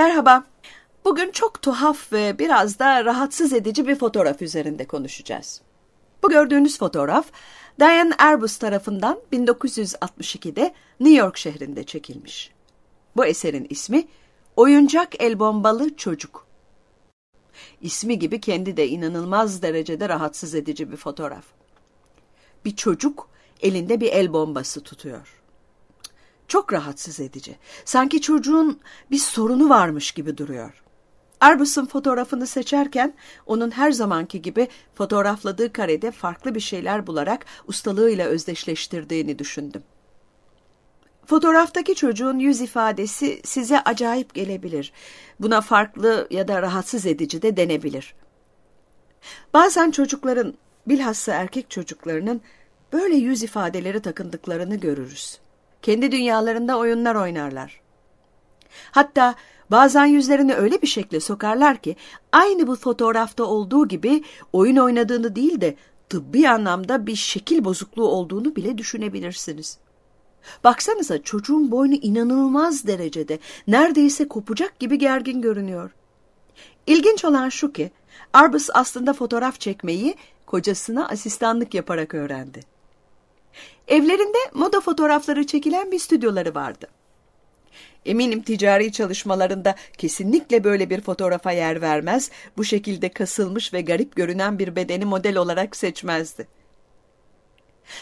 Merhaba. Bugün çok tuhaf ve biraz da rahatsız edici bir fotoğraf üzerinde konuşacağız. Bu gördüğünüz fotoğraf Diane Arbus tarafından 1962'de New York şehrinde çekilmiş. Bu eserin ismi Oyuncak El Bombalı Çocuk. İsmi gibi kendi de inanılmaz derecede rahatsız edici bir fotoğraf. Bir çocuk elinde bir el bombası tutuyor. Çok rahatsız edici. Sanki çocuğun bir sorunu varmış gibi duruyor. Arbus'un fotoğrafını seçerken onun her zamanki gibi fotoğrafladığı karede farklı bir şeyler bularak ustalığıyla özdeşleştirdiğini düşündüm. Fotoğraftaki çocuğun yüz ifadesi size acayip gelebilir. Buna farklı ya da rahatsız edici de denebilir. Bazen çocukların, bilhassa erkek çocuklarının böyle yüz ifadeleri takındıklarını görürüz. Kendi dünyalarında oyunlar oynarlar. Hatta bazen yüzlerini öyle bir şekle sokarlar ki aynı bu fotoğrafta olduğu gibi oyun oynadığını değil de tıbbi anlamda bir şekil bozukluğu olduğunu bile düşünebilirsiniz. Baksanıza çocuğun boynu inanılmaz derecede neredeyse kopacak gibi gergin görünüyor. İlginç olan şu ki Arbus aslında fotoğraf çekmeyi kocasına asistanlık yaparak öğrendi. Evlerinde moda fotoğrafları çekilen bir stüdyoları vardı. Eminim ticari çalışmalarında kesinlikle böyle bir fotoğrafa yer vermez, bu şekilde kasılmış ve garip görünen bir bedeni model olarak seçmezdi.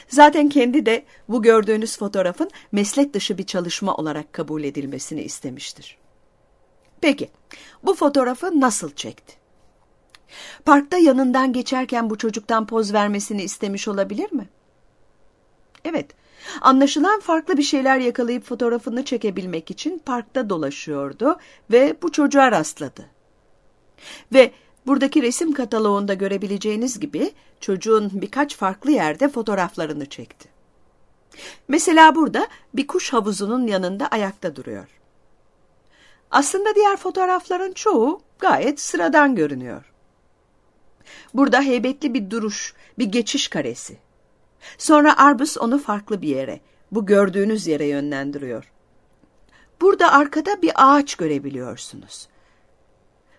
Zaten kendi de bu gördüğünüz fotoğrafın meslek dışı bir çalışma olarak kabul edilmesini istemiştir. Peki, bu fotoğrafı nasıl çekti? Parkta yanından geçerken bu çocuktan poz vermesini istemiş olabilir mi? Evet, anlaşılan farklı bir şeyler yakalayıp fotoğrafını çekebilmek için parkta dolaşıyordu ve bu çocuğa rastladı. Ve buradaki resim kataloğunda görebileceğiniz gibi çocuğun birkaç farklı yerde fotoğraflarını çekti. Mesela burada bir kuş havuzunun yanında ayakta duruyor. Aslında diğer fotoğrafların çoğu gayet sıradan görünüyor. Burada heybetli bir duruş, bir geçiş karesi. Sonra Arbus onu farklı bir yere, bu gördüğünüz yere yönlendiriyor. Burada arkada bir ağaç görebiliyorsunuz.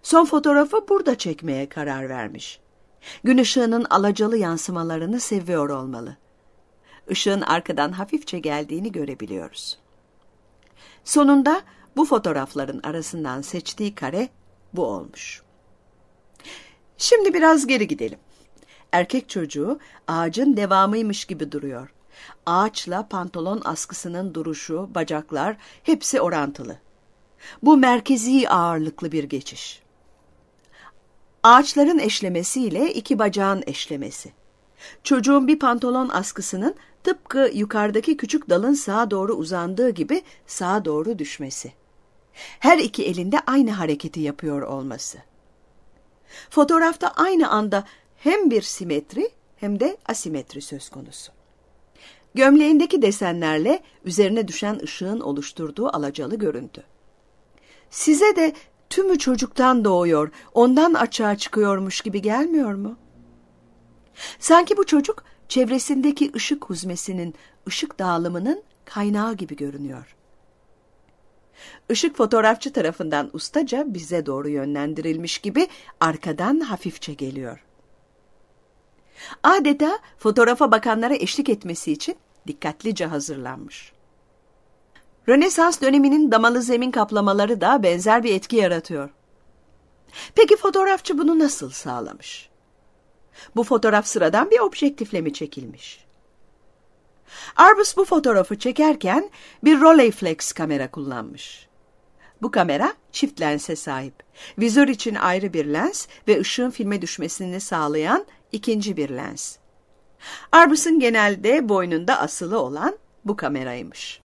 Son fotoğrafı burada çekmeye karar vermiş. Gün ışığının alacalı yansımalarını seviyor olmalı. Işığın arkadan hafifçe geldiğini görebiliyoruz. Sonunda bu fotoğrafların arasından seçtiği kare bu olmuş. Şimdi biraz geri gidelim. Erkek çocuğu ağacın devamıymış gibi duruyor. Ağaçla pantolon askısının duruşu, bacaklar hepsi orantılı. Bu merkezi ağırlıklı bir geçiş. Ağaçların eşlemesiyle iki bacağın eşlemesi. Çocuğun bir pantolon askısının tıpkı yukarıdaki küçük dalın sağa doğru uzandığı gibi sağa doğru düşmesi. Her iki elinde aynı hareketi yapıyor olması. Fotoğrafta aynı anda hem bir simetri hem de asimetri söz konusu. Gömleğindeki desenlerle üzerine düşen ışığın oluşturduğu alacalı görüntü. Size de tümü çocuktan doğuyor, ondan açığa çıkıyormuş gibi gelmiyor mu? Sanki bu çocuk çevresindeki ışık huzmesinin, ışık dağılımının kaynağı gibi görünüyor. Işık fotoğrafçı tarafından ustaca bize doğru yönlendirilmiş gibi arkadan hafifçe geliyor. Adeta fotoğrafa bakanlara eşlik etmesi için dikkatlice hazırlanmış. Rönesans döneminin damalı zemin kaplamaları da benzer bir etki yaratıyor. Peki fotoğrafçı bunu nasıl sağlamış? Bu fotoğraf sıradan bir objektifle mi çekilmiş? Arbus bu fotoğrafı çekerken bir Rolleiflex kamera kullanmış. Bu kamera çift lense sahip. Vizör için ayrı bir lens ve ışığın filme düşmesini sağlayan ikinci bir lens. Arbus'un genelde boynunda asılı olan bu kameraymış.